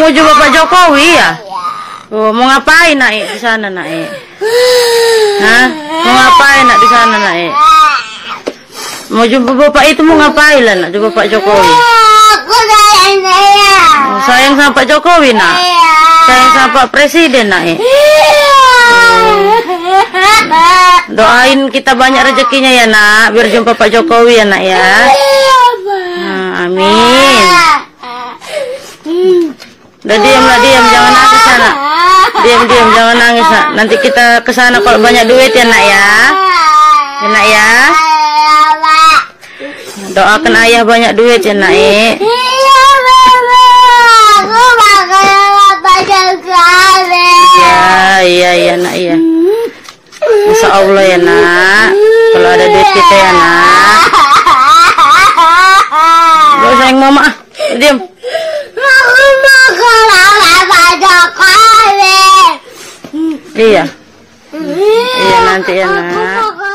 mau jumpa Pak Jokowi ya? Oh, mau ngapain nak di sana nak? Hah? Mau ngapain nak di sana nak? Mau jumpa bapak itu mau ngapain lah nak jumpa Pak Jokowi? Aku sayang saya. Oh, sayang sama Pak Jokowi nak? Sayang sama Pak Presiden nak? Doain kita banyak rezekinya ya nak, biar jumpa Pak Jokowi ya nak ya. Udah diam lah diam, jangan nangis nak. Diam diam, jangan nangis nak. Nanti kita ke sana kalau banyak duit ya nak ya. Ya nak ya. Doakan ayah banyak duit ya nak ya. Iya, Mama. Aku bakal banyak sekali. Ya, iya iya nak iya. Insya Allah ya nak. Kalau ada duit kita ya nak. Gak usah yang mama. Diam. Iya. Iya nanti ya nak.